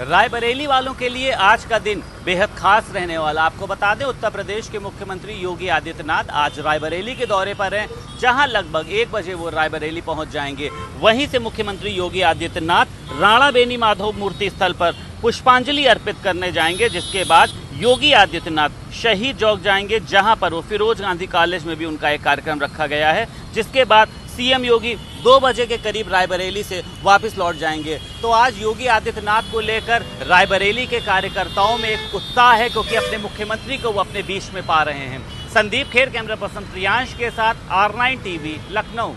रायबरेली वालों के लिए आज का दिन बेहद खास रहने वाला। आपको बता दें, उत्तर प्रदेश के मुख्यमंत्री योगी आदित्यनाथ आज रायबरेली के दौरे पर हैं, जहाँ लगभग एक बजे वो रायबरेली पहुँच जाएँगे। वहीं से मुख्यमंत्री योगी आदित्यनाथ राणा बेनी माधव मूर्ति स्थल पर पुष्पांजलि अर्पित करने जाएँगे, जिसके बाद योगी आदित्यनाथ शहीद चौक जाएँगे, जहाँ पर वो फिरोज गांधी कॉलेज में भी उनका एक कार्यक्रम रखा गया है, जिसके बाद सीएम योगी दो बजे के करीब रायबरेली से वापस लौट जाएँगे। तो आज योगी आदित्यनाथ को लेकर रायबरेली के कार्यकर्ताओं में एक उत्साह है, क्योंकि अपने मुख्यमंत्री को वो अपने बीच में पा रहे हैं। संदीप खेर, कैमरा पर्सन प्रियांश के साथ आर नाइन टीवी, लखनऊ।